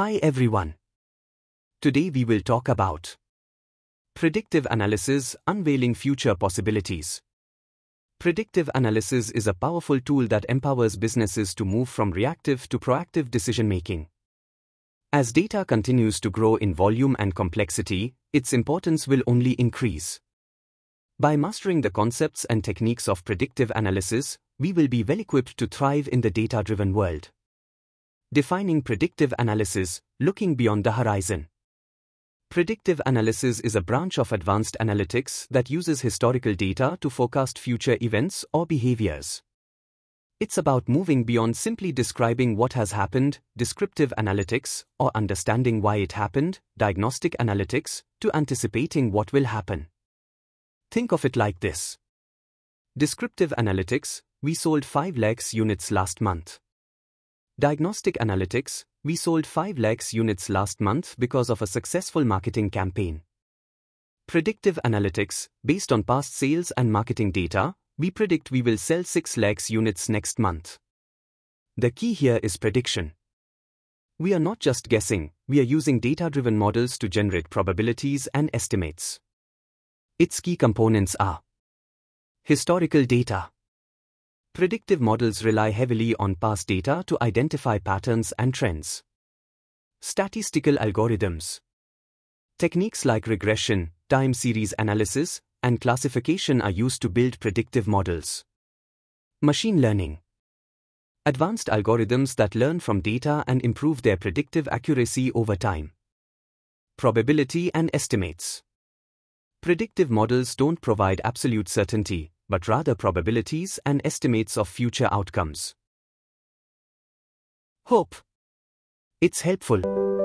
Hi everyone. Today we will talk about Predictive Analysis Unveiling Future Possibilities. Predictive analysis is a powerful tool that empowers businesses to move from reactive to proactive decision making. As data continues to grow in volume and complexity, its importance will only increase. By mastering the concepts and techniques of predictive analysis, we will be well equipped to thrive in the data driven world. Defining predictive analysis, looking beyond the horizon. Predictive analysis is a branch of advanced analytics that uses historical data to forecast future events or behaviors. It's about moving beyond simply describing what has happened, descriptive analytics, or understanding why it happened, diagnostic analytics, to anticipating what will happen. Think of it like this. Descriptive analytics, we sold 5 lakhs units last month. Diagnostic analytics, we sold 5 lakhs units last month because of a successful marketing campaign. Predictive analytics, based on past sales and marketing data, we predict we will sell 6 lakhs units next month. The key here is prediction. We are not just guessing, we are using data driven models to generate probabilities and estimates. Its key components are Historical data. Predictive models rely heavily on past data to identify patterns and trends. Statistical algorithms. Techniques like regression, time series analysis, and classification are used to build predictive models. Machine learning. Advanced algorithms that learn from data and improve their predictive accuracy over time. Probability and estimates. Predictive models don't provide absolute certainty, but rather probabilities and estimates of future outcomes. Hope. It's helpful.